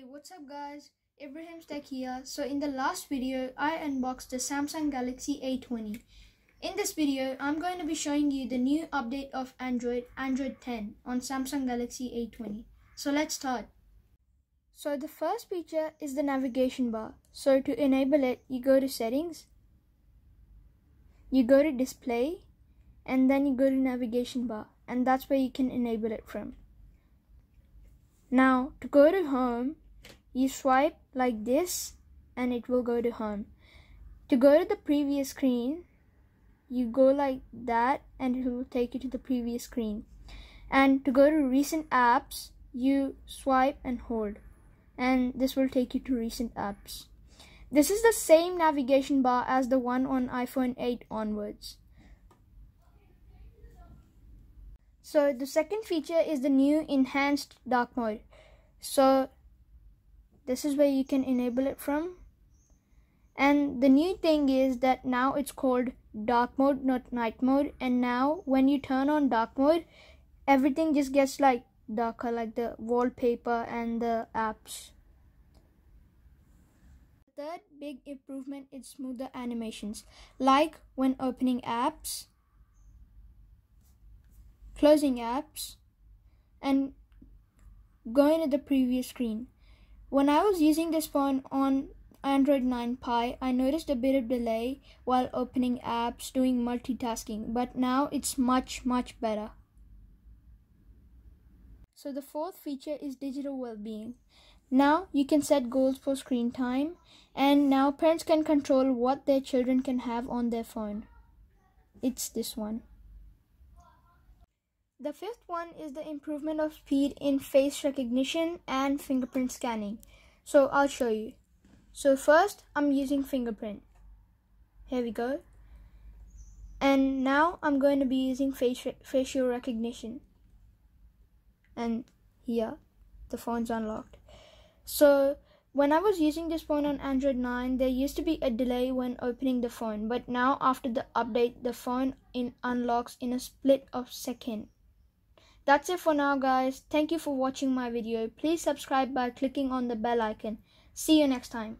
Hey what's up guys, Ibrahim Tech here. So in the last video I unboxed the Samsung Galaxy A20. In this video I'm going to be showing you the new update of Android, Android 10 on Samsung Galaxy A20. So let's start. So the first feature is the navigation bar. So to enable it you go to settings, you go to display and then you go to navigation bar and that's where you can enable it from. Now to go to home, you swipe like this and it will go to home. To go to the previous screen, you go like that and it will take you to the previous screen. And to go to recent apps, you swipe and hold and this will take you to recent apps. This is the same navigation bar as the one on iPhone 8 onwards. So the second feature is the new enhanced dark mode. So this is where you can enable it from. And the new thing is that now it's called dark mode, not night mode. And now when you turn on dark mode, everything just gets like darker, like the wallpaper and the apps. The third big improvement is smoother animations, like when opening apps closing apps, and going to the previous screen. When I was using this phone on Android 9 Pie, I noticed a bit of delay while opening apps doing multitasking, but now it's much, much better. So the fourth feature is digital well-being. Now you can set goals for screen time and now parents can control what their children can have on their phone. It's this one. The fifth one is the improvement of speed in face recognition and fingerprint scanning. So I'll show you. So first I'm using fingerprint. Here we go. And now I'm going to be using face facial recognition. And here the phone's unlocked. So when I was using this phone on Android 9, there used to be a delay when opening the phone, but now after the update, the phone in unlocks in a split of second. That's it for now guys. Thank you for watching my video. Please subscribe by clicking on the bell icon. See you next time.